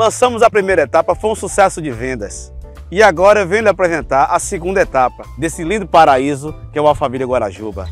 Lançamos a primeira etapa, foi um sucesso de vendas. E agora eu venho lhe apresentar a segunda etapa desse lindo paraíso que é o Alphaville Guarajuba.